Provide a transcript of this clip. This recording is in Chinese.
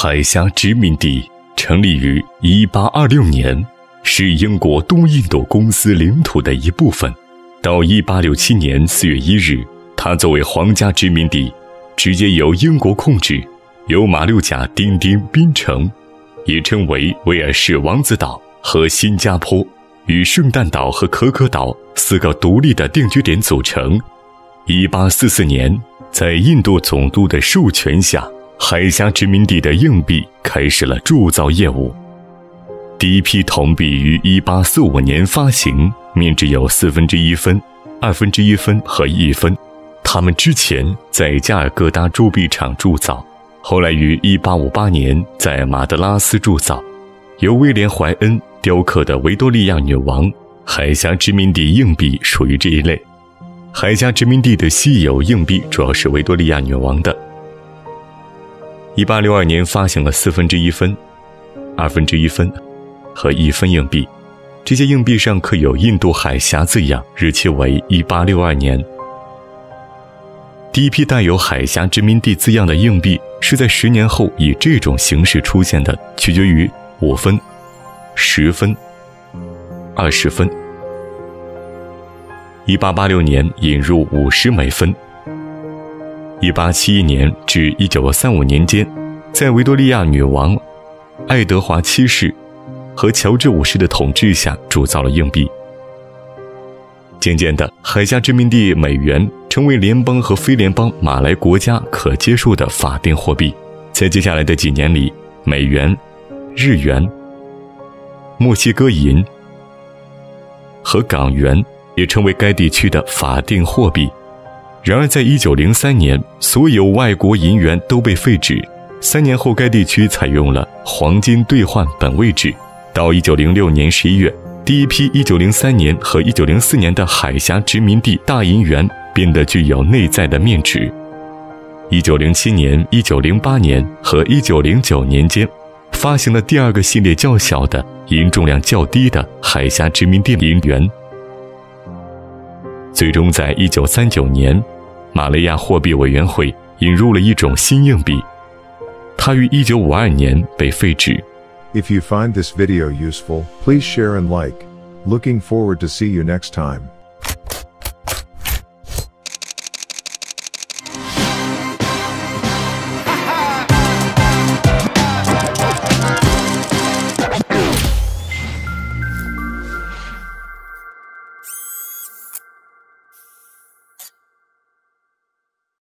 海峡殖民地成立于1826年，是英国东印度公司领土的一部分。到1867年4月1日，它作为皇家殖民地，直接由英国控制，由马六甲、丁丁、槟城，也称为威尔士王子岛和新加坡，与圣诞岛和可可岛四个独立的定居点组成。1844年，在印度总督的授权下。海峡殖民地的硬币开始了铸造业务。第一批铜币于1845年发行，面值有四分之一分、二分之一分和一分。他们之前在加尔各答铸币厂铸造，后来于1858年在马德拉斯铸造，由威廉·怀恩雕刻的维多利亚女王。海峡殖民地硬币属于这一类。海峡殖民地的稀有硬币主要是维多利亚女王的。一八六二年发行了四分之一分、二分之一分和一分硬币，这些硬币上刻有“印度海峡”字样，日期为一八六二年。第一批带有“海峡殖民地”字样的硬币是在十年后以这种形式出现的，取决于五分、十分、二十分。一八八六年引入五十美分。一八七一年至一九三五年间，在维多利亚女王、爱德华七世和乔治五世的统治下，铸造了硬币。渐渐的，海峡殖民地美元成为联邦和非联邦马来国家可接受的法定货币。在接下来的几年里，美元、日元、墨西哥银和港元也成为该地区的法定货币。然而，在一九零三年，所有外国银元都被废止。三年后，该地区采用了黄金兑换本位制。到一九零六年十一月，第一批一九零三年和一九零四年的海峡殖民地大银元变得具有内在的面值。一九零七年、一九零八年和一九零九年间，发行了第二个系列较小的、银重量较低的海峡殖民地银元。最终，在一九三九年，马来亚货币委员会引入了一种新硬币，它于一九五二年被废止。If you find this video useful, please share and like. Looking forward to see you next time.